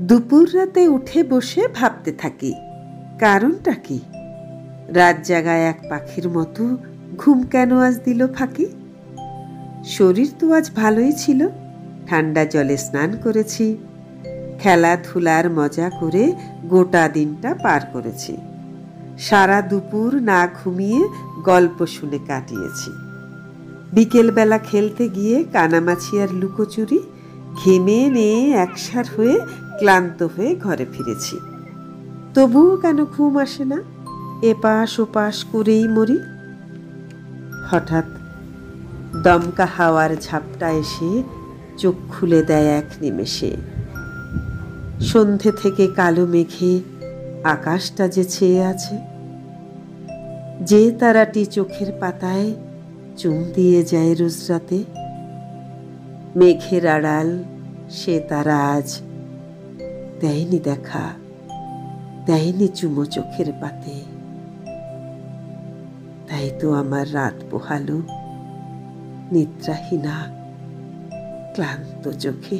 দুপুর রাতে উঠে বসে ভাবতে থাকি। কারণটা কি? রাত জাগায় এক পাখির মতো ঘুম কেন আজ দিল ফাঁকি? শরীর তো আজ ভালোই ছিল। ঠান্ডা জলে স্নান করেছি। খেলাধুলার মজা করে গোটা দিনটা পার করেছি। সারা দুপুর না ঘুমিয়ে গল্প শুনে কাটিয়েছি। বিকেলবেলা খেলতে গিয়ে কানামাছি আর লুকোচুরি ঘেমে নিয়ে একসার হয়ে ক্লান্ত হয়ে ঘরে ফিরেছি। তবুও কেন ঘুম আসে না? এপাশ ওপাশ করেই মরি। হঠাৎ দমকা হাওয়ার ঝাপটা এসে চোখ খুলে দেয় এক নিমেষে। সন্ধে থেকে কালো মেঘে আকাশটা যে ছেয়ে আছে, যে তারাটি চোখের পাতায় চুম দিয়ে যায় রোজ রাতে মেঘের আড়াল, সে তারা আজ দেয়নি দেখা, দেয়নি চুমো চোখের পাতে। তাই তো আমার রাত পোহালো, নিদ্রাহীনা, ক্লান্ত চোখে।